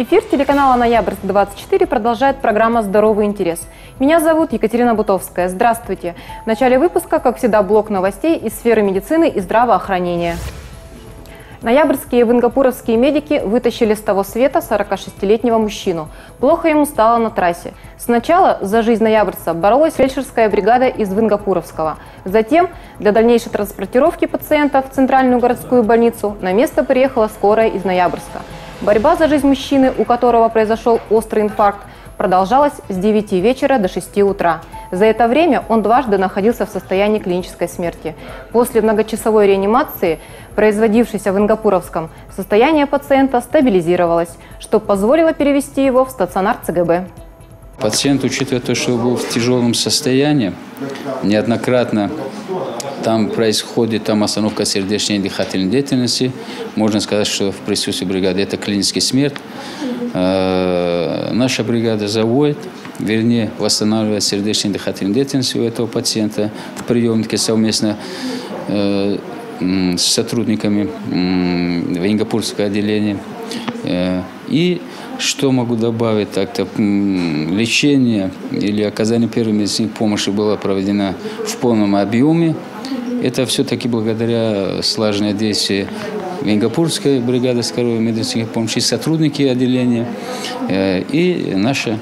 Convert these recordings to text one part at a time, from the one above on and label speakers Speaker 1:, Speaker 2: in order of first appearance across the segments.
Speaker 1: Эфир телеканала «Ноябрьск-24» продолжает программа «Здоровый интерес». Меня зовут Екатерина Бутовская. Здравствуйте. В начале выпуска, как всегда, блок новостей из сферы медицины и здравоохранения. Ноябрьские и венгапуровские медики вытащили с того света 46-летнего мужчину. Плохо ему стало на трассе. Сначала за жизнь ноябрьца боролась фельдшерская бригада из Венгапуровского. Затем для дальнейшей транспортировки пациента в Центральную городскую больницу на место приехала скорая из Ноябрьска. Борьба за жизнь мужчины, у которого произошел острый инфаркт, продолжалась с 9 вечера до 6 утра. За это время он дважды находился в состоянии клинической смерти. После многочасовой реанимации, производившейся в Ингапуровском, состояние пациента стабилизировалось, что позволило перевести его в стационар ЦГБ.
Speaker 2: Пациент, учитывая то, что был в тяжелом состоянии, неоднократно там происходит там остановка сердечной и дыхательной деятельности. Можно сказать, что в присутствии бригады это клинический смерть. Э, наша бригада заводит, вернее, восстанавливает сердечную дыхательную деятельность у этого пациента в приемнике совместно э, с сотрудниками Венгапурского отделения. Э, и что могу добавить? Так-то лечение или оказание первой медицинской помощи было проведено в полном объеме. Это все-таки благодаря слаженной действию Венгапурской бригады скорой медицинской помощи, сотрудники отделения э, и наша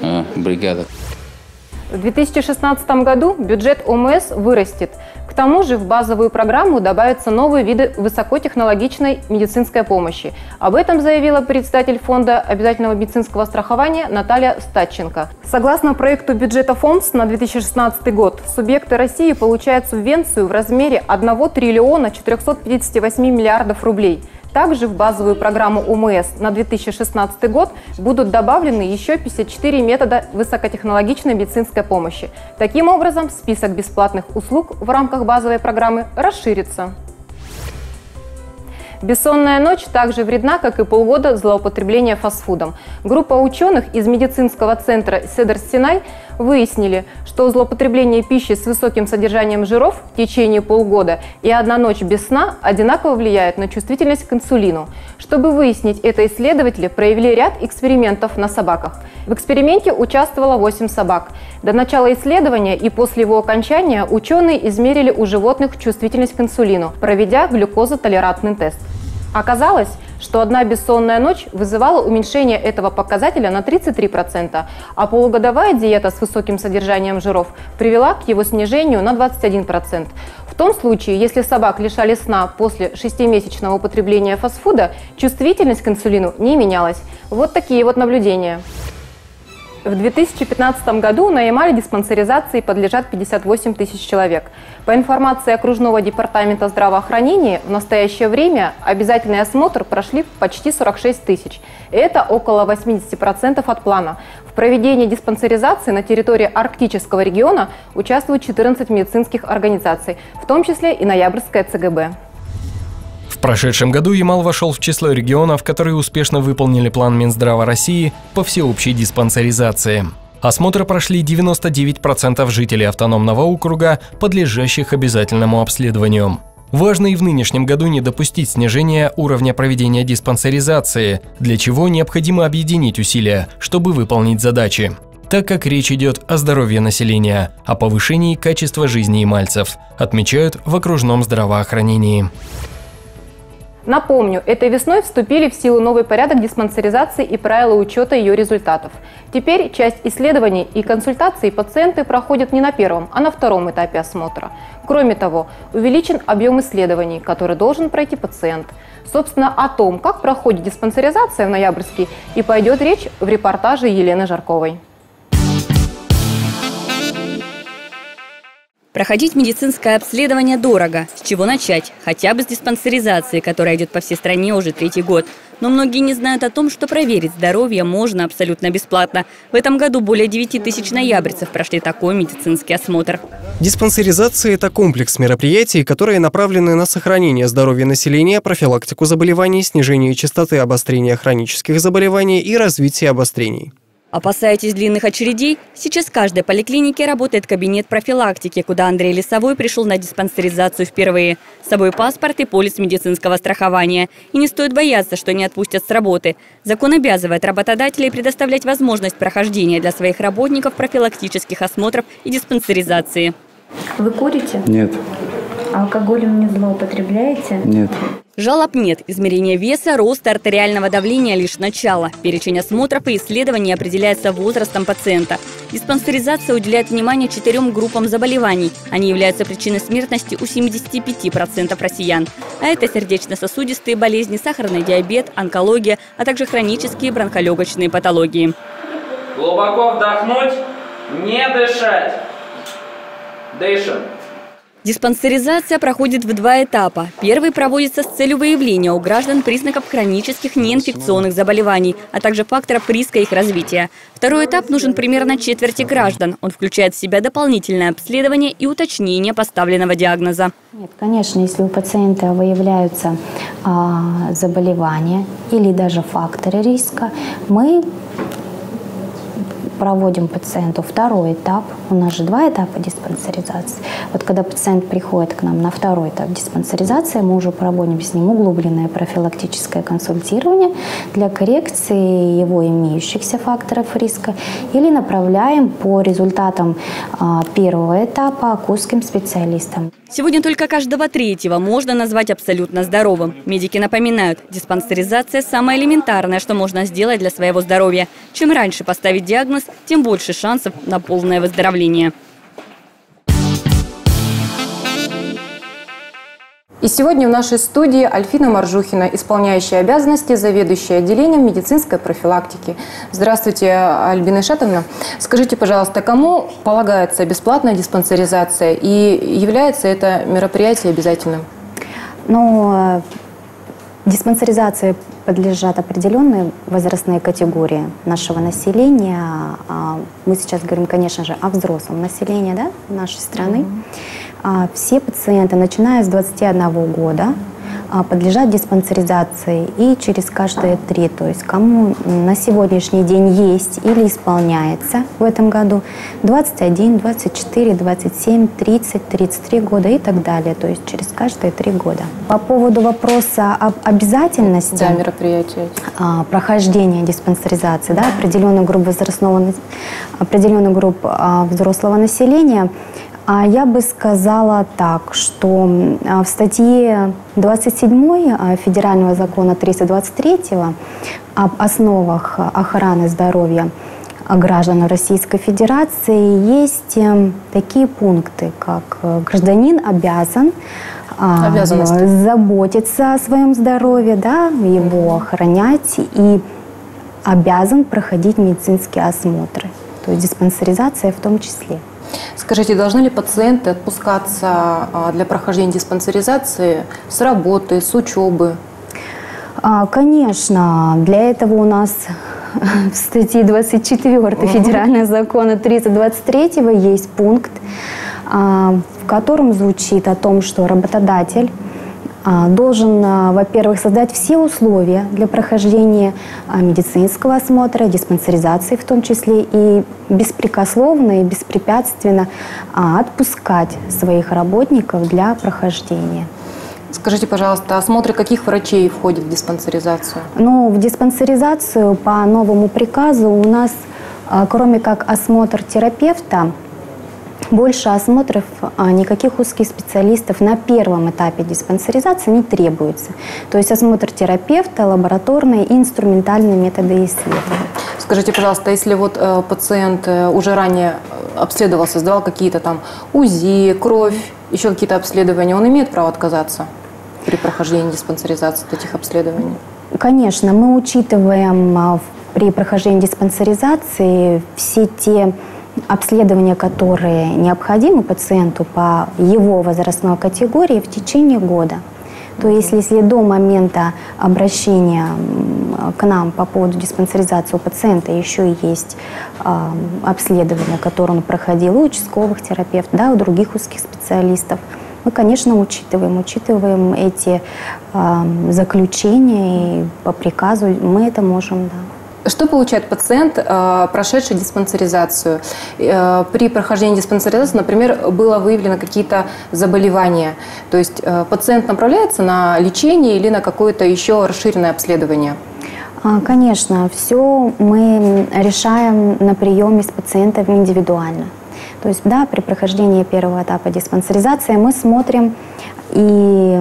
Speaker 2: э, бригада.
Speaker 1: В 2016 году бюджет ОМС вырастет – тому же в базовую программу добавятся новые виды высокотехнологичной медицинской помощи. Об этом заявила председатель Фонда обязательного медицинского страхования Наталья Статченко. Согласно проекту бюджета ФОМС на 2016 год, субъекты России получают субвенцию в размере 1 триллиона 458 миллиардов рублей – также в базовую программу УМС на 2016 год будут добавлены еще 54 метода высокотехнологичной медицинской помощи. Таким образом, список бесплатных услуг в рамках базовой программы расширится. Бессонная ночь также вредна, как и полгода злоупотребления фастфудом. Группа ученых из медицинского центра Седер-Синай выяснили, что злоупотребление пищи с высоким содержанием жиров в течение полгода и одна ночь без сна одинаково влияют на чувствительность к инсулину. Чтобы выяснить это, исследователи провели ряд экспериментов на собаках. В эксперименте участвовало 8 собак. До начала исследования и после его окончания ученые измерили у животных чувствительность к инсулину, проведя глюкозотолерантный тест. Оказалось, что одна бессонная ночь вызывала уменьшение этого показателя на 33%, а полугодовая диета с высоким содержанием жиров привела к его снижению на 21%. В том случае, если собак лишали сна после шестимесячного употребления фастфуда, чувствительность к инсулину не менялась. Вот такие вот наблюдения. В 2015 году на Ямале-диспансеризации подлежат 58 тысяч человек. По информации окружного департамента здравоохранения, в настоящее время обязательный осмотр прошли почти 46 тысяч. Это около 80% от плана. В проведении диспансеризации на территории арктического региона участвуют 14 медицинских организаций, в том числе и Ноябрьская ЦГБ.
Speaker 3: В прошедшем году Ямал вошел в число регионов, которые успешно выполнили план Минздрава России по всеобщей диспансеризации. Осмотр прошли 99% жителей автономного округа, подлежащих обязательному обследованию. Важно и в нынешнем году не допустить снижения уровня проведения диспансеризации, для чего необходимо объединить усилия, чтобы выполнить задачи так как речь идет о здоровье населения, о повышении качества жизни ямальцев, отмечают в окружном здравоохранении.
Speaker 1: Напомню, этой весной вступили в силу новый порядок диспансеризации и правила учета ее результатов. Теперь часть исследований и консультаций пациенты проходят не на первом, а на втором этапе осмотра. Кроме того, увеличен объем исследований, который должен пройти пациент. Собственно, о том, как проходит диспансеризация в ноябрьске, и пойдет речь в репортаже Елены Жарковой.
Speaker 4: Проходить медицинское обследование дорого. С чего начать? Хотя бы с диспансеризации, которая идет по всей стране уже третий год. Но многие не знают о том, что проверить здоровье можно абсолютно бесплатно. В этом году более 9 тысяч ноябрьцев прошли такой медицинский осмотр.
Speaker 5: Диспансеризация – это комплекс мероприятий, которые направлены на сохранение здоровья населения, профилактику заболеваний, снижение частоты обострения хронических заболеваний и развитие обострений.
Speaker 4: Опасаетесь длинных очередей? Сейчас в каждой поликлинике работает кабинет профилактики, куда Андрей Лесовой пришел на диспансеризацию впервые. С собой паспорт и полис медицинского страхования. И не стоит бояться, что не отпустят с работы. Закон обязывает работодателей предоставлять возможность прохождения для своих работников профилактических осмотров и диспансеризации.
Speaker 6: Вы курите?
Speaker 7: Нет.
Speaker 6: Алкоголем не злоупотребляете?
Speaker 7: Нет.
Speaker 4: Жалоб нет. Измерение веса, роста артериального давления – лишь начало. Перечень осмотров и исследований определяется возрастом пациента. Диспансеризация уделяет внимание четырем группам заболеваний. Они являются причиной смертности у 75% россиян. А это сердечно-сосудистые болезни, сахарный диабет, онкология, а также хронические бронхолегочные патологии.
Speaker 8: Глубоко вдохнуть, не дышать. Дышим.
Speaker 4: Диспансеризация проходит в два этапа. Первый проводится с целью выявления у граждан признаков хронических неинфекционных заболеваний, а также факторов риска их развития. Второй этап нужен примерно четверти граждан. Он включает в себя дополнительное обследование и уточнение поставленного диагноза.
Speaker 6: Нет, конечно, если у пациента выявляются а, заболевания или даже факторы риска, мы проводим пациенту второй этап. У нас же два этапа диспансеризации. Вот когда пациент приходит к нам на второй этап диспансеризации, мы уже проводим с ним углубленное профилактическое консультирование для коррекции его имеющихся факторов риска или направляем по результатам а, первого этапа к узким специалистам.
Speaker 4: Сегодня только каждого третьего можно назвать абсолютно здоровым. Медики напоминают, диспансеризация – самое элементарное, что можно сделать для своего здоровья. Чем раньше поставить диагноз, тем больше шансов на полное выздоровление.
Speaker 1: И сегодня в нашей студии Альфина Маржухина, исполняющая обязанности заведующая отделением медицинской профилактики. Здравствуйте, Альбина Ишатовна. Скажите, пожалуйста, кому полагается бесплатная диспансеризация и является это мероприятие обязательным?
Speaker 6: Ну, э, диспансеризации подлежат определенные возрастные категории нашего населения. А, мы сейчас говорим, конечно же, о взрослом населении да, нашей страны. Mm-hmm. А, все пациенты, начиная с 21 года, а, подлежат диспансеризации и через каждые три, то есть кому на сегодняшний день есть или исполняется в этом году 21, 24, 27, 30, 33 года и так далее, то есть через каждые три года. По поводу вопроса об обязательности
Speaker 1: да, мероприятия.
Speaker 6: А, прохождения диспансеризации да, определенных групп возрастного определенных групп взрослого населения – а я бы сказала так, что в статье 27 Федерального закона 323 об основах охраны здоровья граждан Российской Федерации есть э, такие пункты, как э, гражданин обязан заботиться о своем здоровье, да, его охранять и обязан проходить медицинские осмотры, то есть диспансеризация в том числе.
Speaker 1: Скажите, должны ли пациенты отпускаться а, для прохождения диспансеризации с работы, с учебы?
Speaker 6: А, конечно, для этого у нас в статье 24 Федерального закона 323 есть пункт, а, в котором звучит о том, что работодатель должен, а, во-первых, создать все условия для прохождения а, медицинского осмотра, диспансеризации в том числе, и беспрекословно и беспрепятственно отпускать своих работников для прохождения.
Speaker 1: Скажите, пожалуйста, осмотры каких врачей входят в диспансеризацию?
Speaker 6: Ну, в диспансеризацию по новому приказу у нас, кроме как осмотр терапевта, больше осмотров, а никаких узких специалистов на первом этапе диспансеризации не требуется. То есть осмотр терапевта, лабораторные и инструментальные методы исследования.
Speaker 1: Скажите, пожалуйста, если вот э, пациент э, уже ранее обследовался, сдавал какие-то там УЗИ, кровь, еще какие-то обследования, он имеет право отказаться при прохождении диспансеризации от этих обследований?
Speaker 6: Конечно, мы учитываем а, при прохождении диспансеризации все те обследования, которые необходимы пациенту по его возрастной категории в течение года. То есть, если до момента обращения к нам по поводу диспансеризации у пациента еще есть э, обследование, которое он проходил у участковых терапевтов, да, у других узких специалистов, мы, конечно, учитываем, учитываем эти э, заключения и по приказу мы это можем, да.
Speaker 1: Что получает пациент, э, прошедший диспансеризацию? Э, при прохождении диспансеризации, например, было выявлено какие-то заболевания. То есть э, пациент направляется на лечение или на какое-то еще расширенное обследование?
Speaker 6: А, Конечно, все мы решаем на приеме с пациентом индивидуально. То есть, да, при прохождении первого этапа диспансеризации мы смотрим и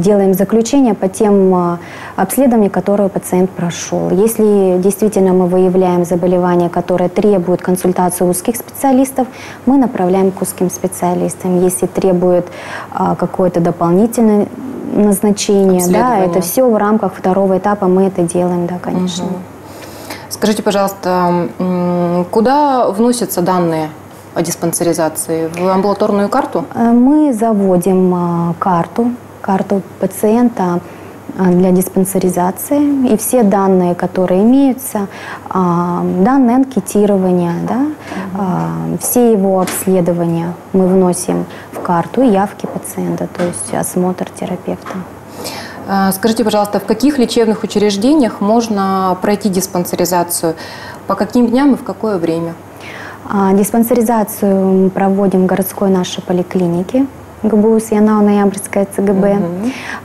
Speaker 6: делаем заключение по тем обследованиям, которые пациент прошел. Если действительно мы выявляем заболевания, которые требуют консультации узких специалистов, мы направляем к узким специалистам. Если требует а, какое-то дополнительное назначение, да,
Speaker 1: Обследование.
Speaker 6: это все в рамках второго этапа мы это делаем, да, конечно.
Speaker 1: Скажите, пожалуйста, куда вносятся данные о диспансеризации? В амбулаторную карту?
Speaker 6: Э, Мы заводим а, карту, карту пациента для диспансеризации и все данные, которые имеются, а, данные анкетирования, да, а, все его обследования мы вносим в карту явки пациента, то есть осмотр терапевта.
Speaker 1: Скажите, пожалуйста, в каких лечебных учреждениях можно пройти диспансеризацию? По каким дням и в какое время?
Speaker 6: А, Диспансеризацию мы проводим в городской нашей поликлинике ГБУС Янау-Ноябрьская ЦГБ.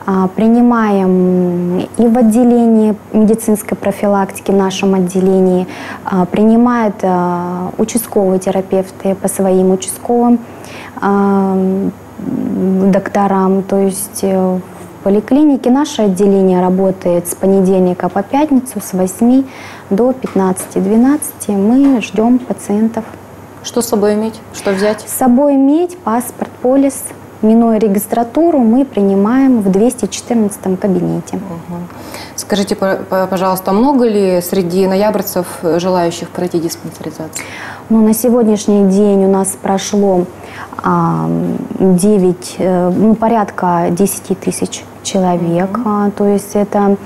Speaker 6: А, Принимаем и в отделении медицинской профилактики, в нашем отделении, а, принимают а, участковые терапевты по своим участковым докторам. То есть э, в поликлинике наше отделение работает с понедельника по пятницу с 8 до 15-12. Мы ждем пациентов.
Speaker 1: Что с собой иметь? Что взять?
Speaker 6: С собой иметь паспорт, полис, минуя регистратуру, мы принимаем в 214 кабинете.
Speaker 1: Скажите, по- по- пожалуйста, много ли среди ноябрьцев э, желающих пройти диспансеризацию?
Speaker 6: Ну, на сегодняшний день у нас прошло а, 9, э, ну, порядка 10 тысяч человек. А, то есть это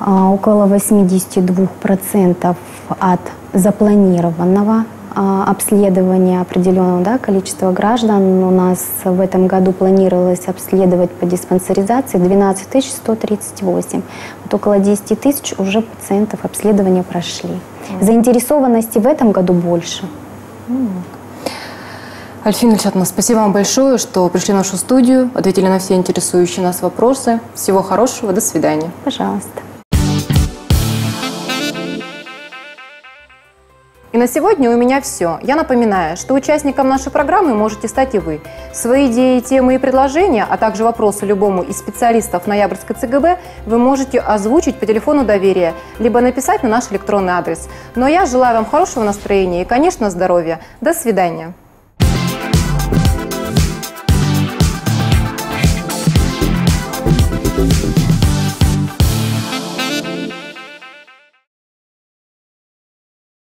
Speaker 6: а, около 82% от запланированного обследования определенного да, количества граждан. У нас в этом году планировалось обследовать по диспансеризации 12 138. Вот около 10 тысяч уже пациентов обследования прошли. Заинтересованности в этом году больше.
Speaker 1: Альфина Ильшатовна, спасибо вам большое, что пришли в нашу студию, ответили на все интересующие нас вопросы. Всего хорошего, до свидания.
Speaker 6: Пожалуйста.
Speaker 1: На сегодня у меня все. Я напоминаю, что участником нашей программы можете стать и вы. Свои идеи, темы и предложения, а также вопросы любому из специалистов Ноябрьской ЦГБ вы можете озвучить по телефону доверия, либо написать на наш электронный адрес. Но я желаю вам хорошего настроения и, конечно, здоровья. До свидания.